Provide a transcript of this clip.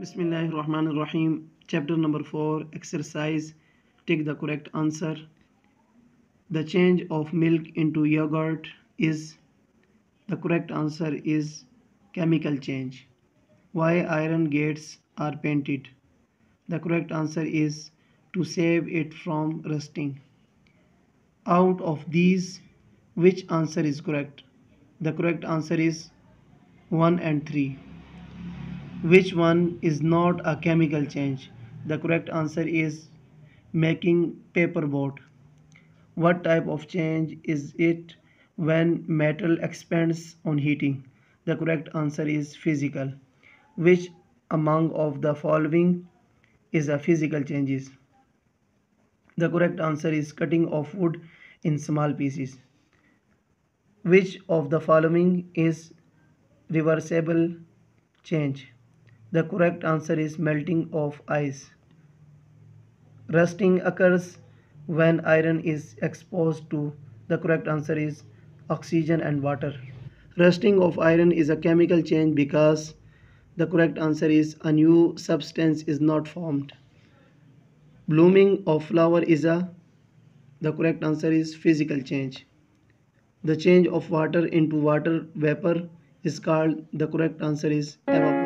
Bismillahirrahmanirrahim. Chapter number 4 Exercise. Take the correct answer. The change of milk into yogurt is the correct answer is chemical change. Why iron gates are painted? The correct answer is to save it from rusting. Out of these, which answer is correct? The correct answer is 1 and 3. Which one is not a chemical change? The correct answer is making paper boat. What type of change is it when metal expands on heating? The correct answer is physical. Which among of the following is a physical changes? The correct answer is cutting of wood in small pieces. Which of the following is reversible change? The correct answer is melting of ice. Rusting occurs when iron is exposed to. The correct answer is oxygen and water. Rusting of iron is a chemical change because the correct answer is a new substance is not formed. Blooming of flower is a the correct answer is physical change. The change of water into water vapor is called the correct answer is evaporation.